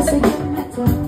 doesn't matter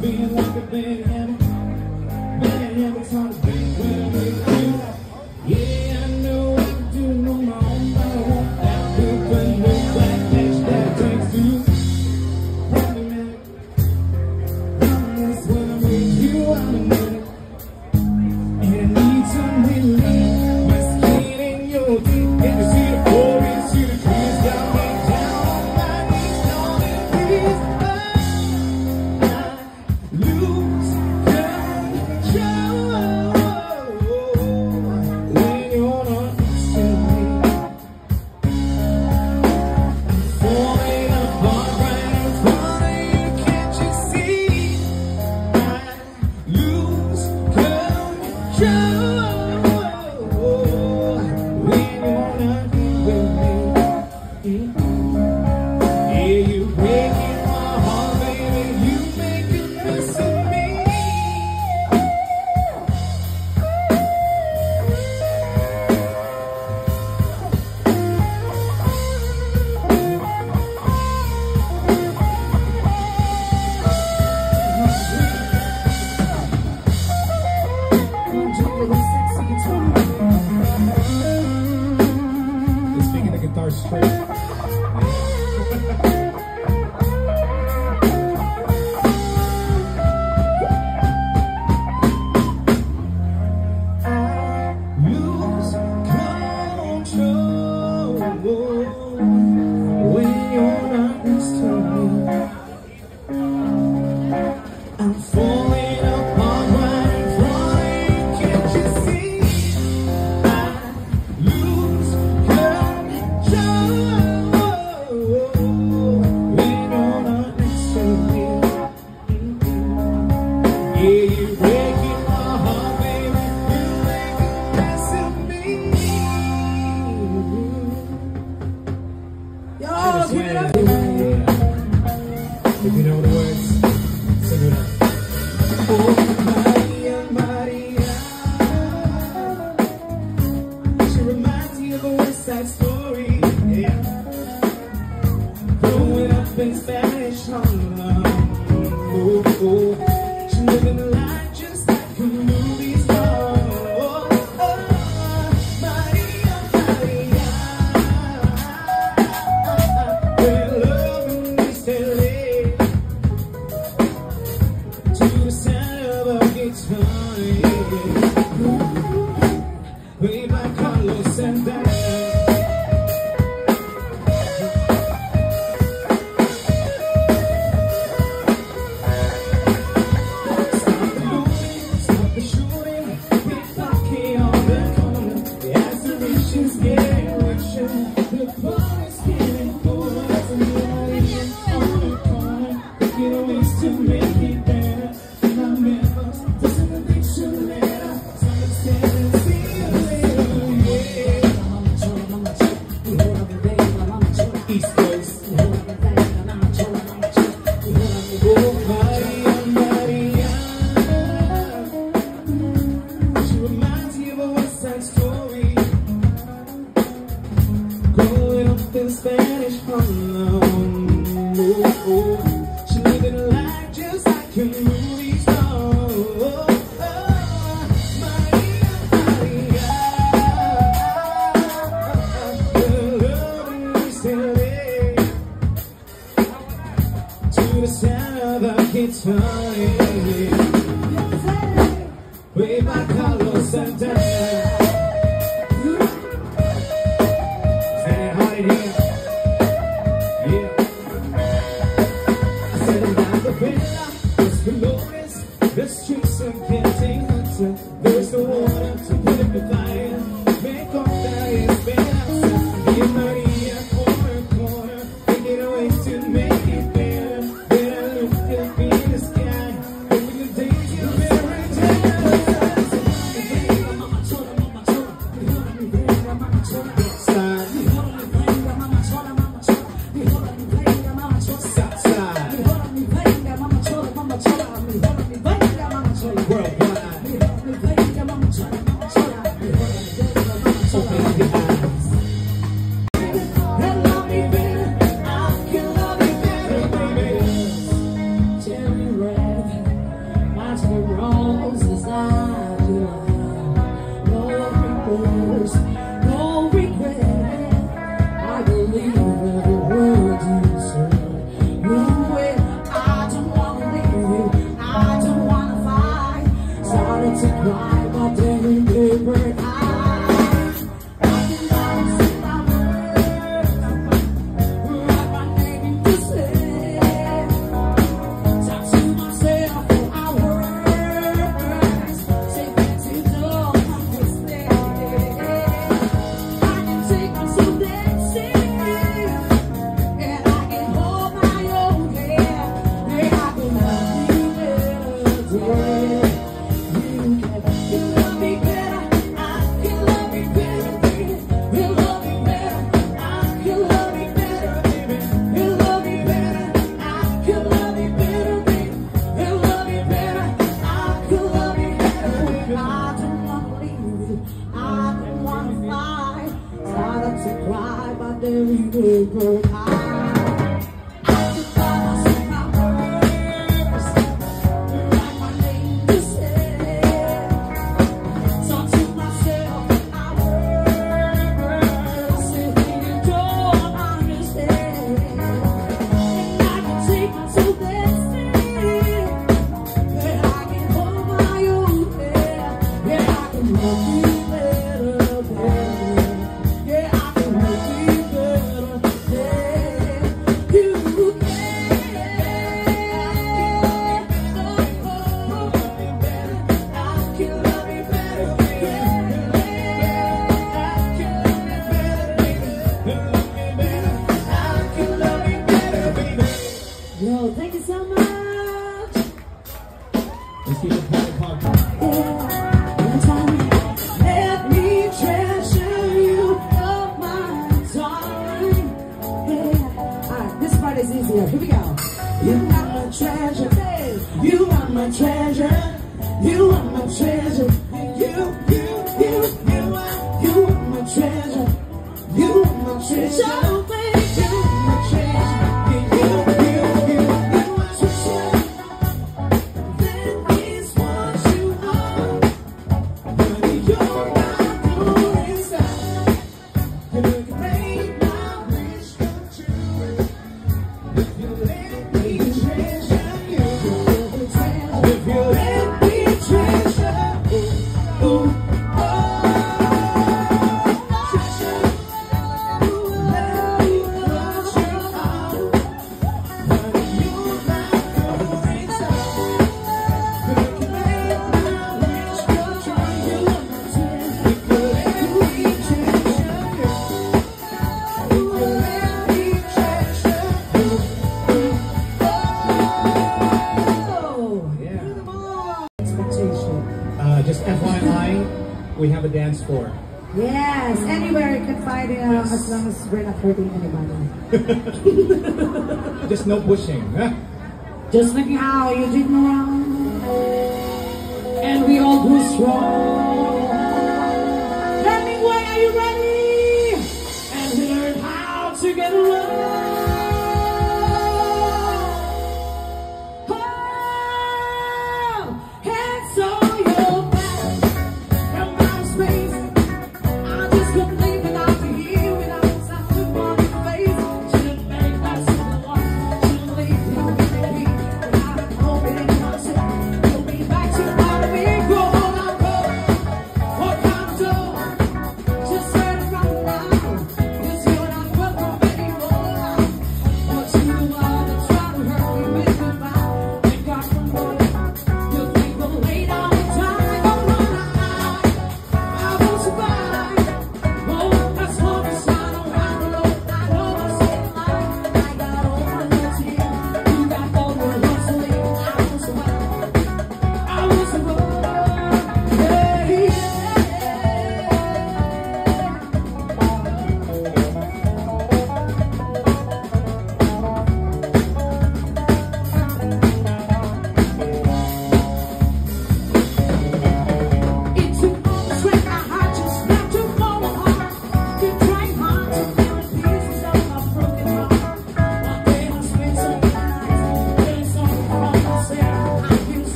Lose control. it's for Can you have a dance floor. Yes, anywhere you can find it, uh, as long as we're not hurting anybody. Just no pushing, huh? Just like how you did around, and we all grew strong.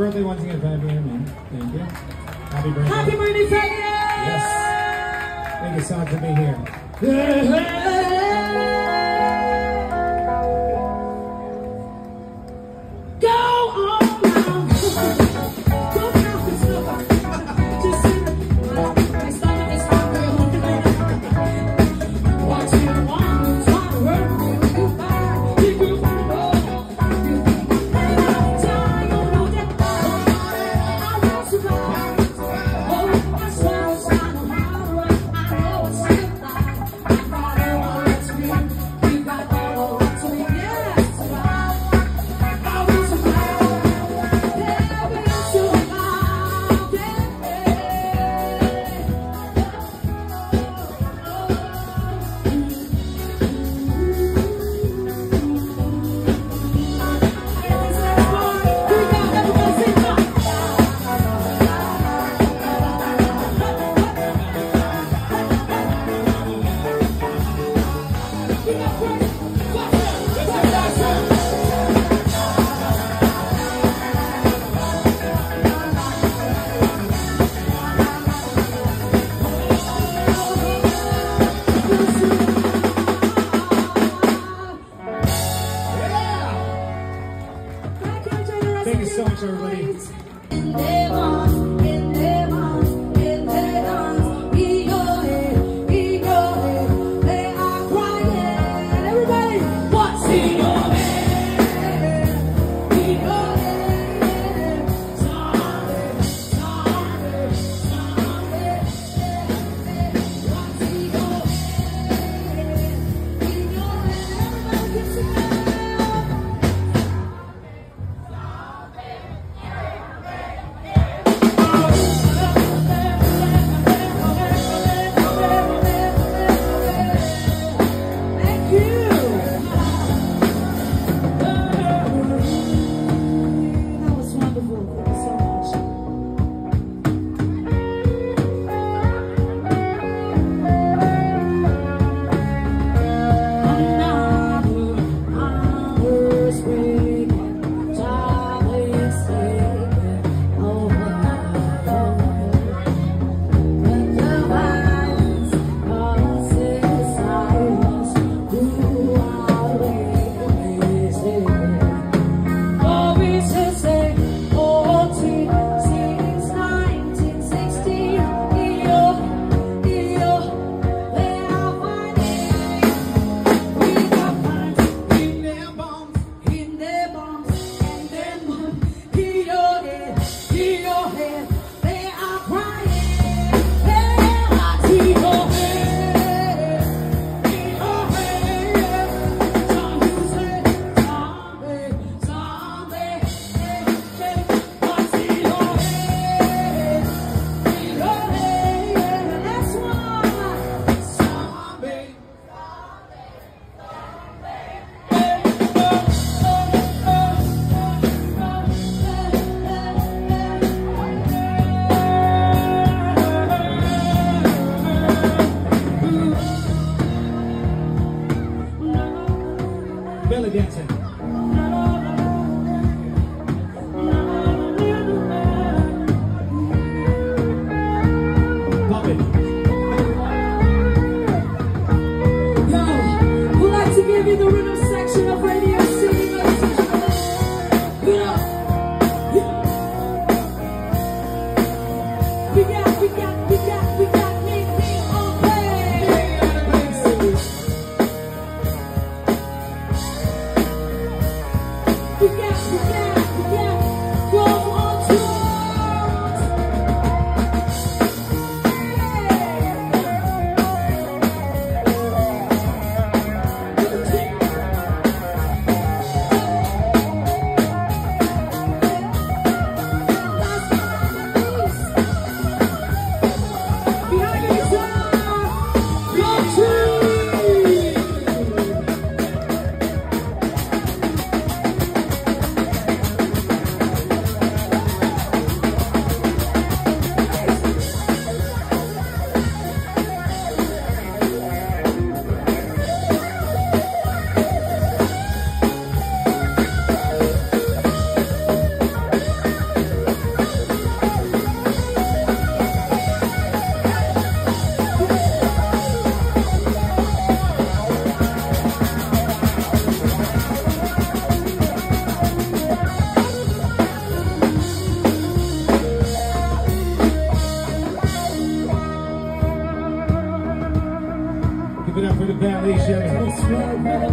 Birthday once again, Fabian.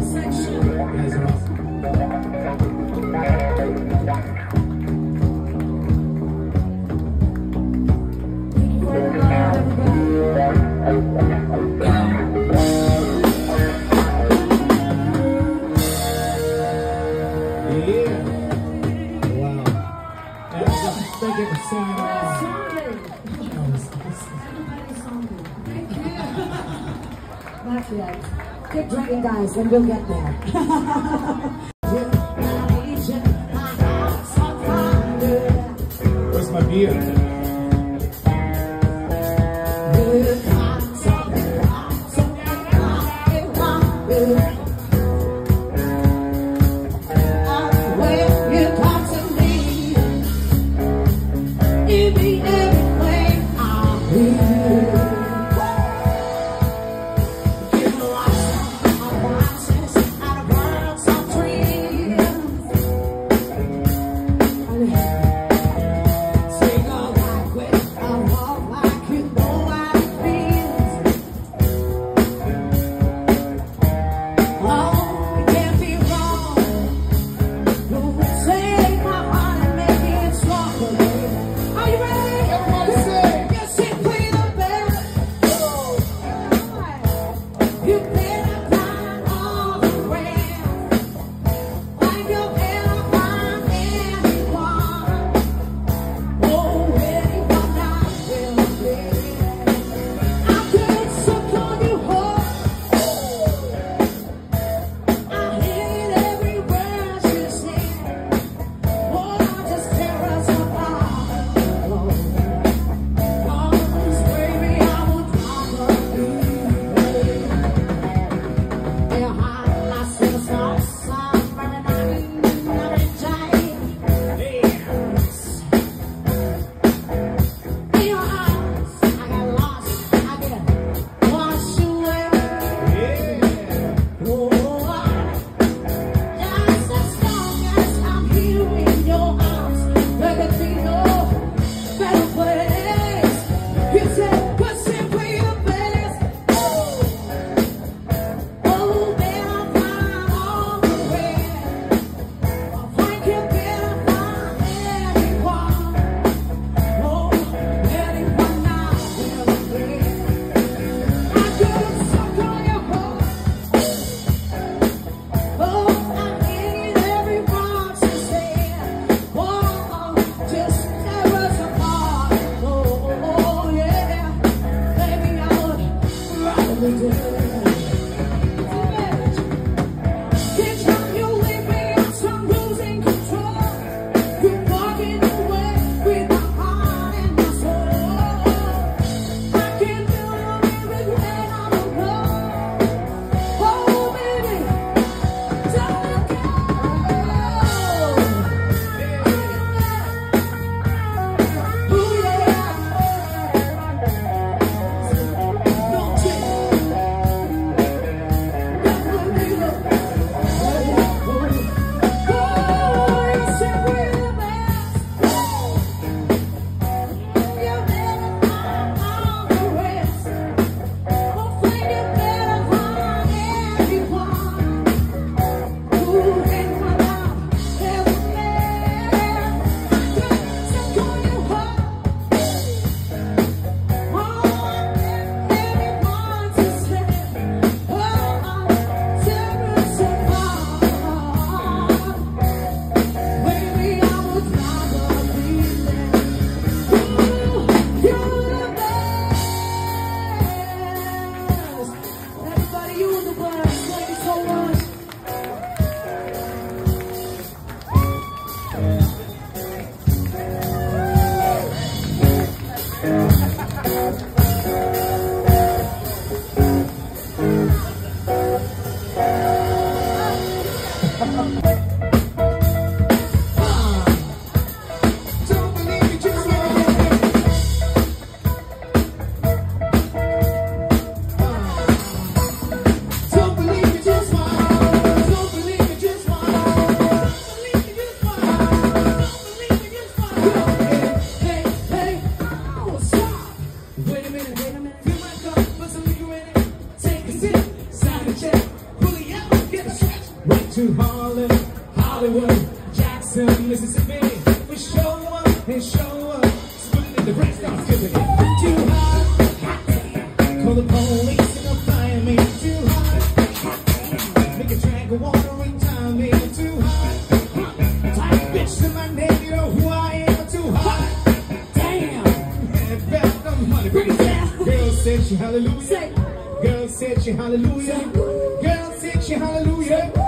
Section. And we'll get there. Where's my beer? Take Hallelujah.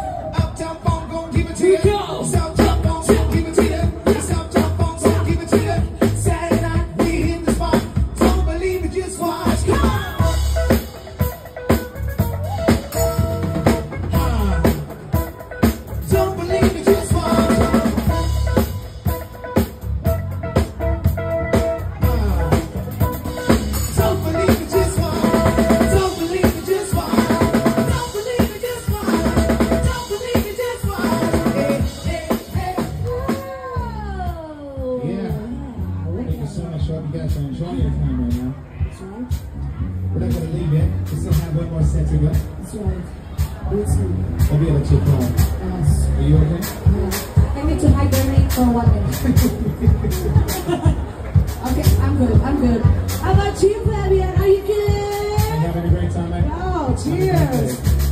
Dias.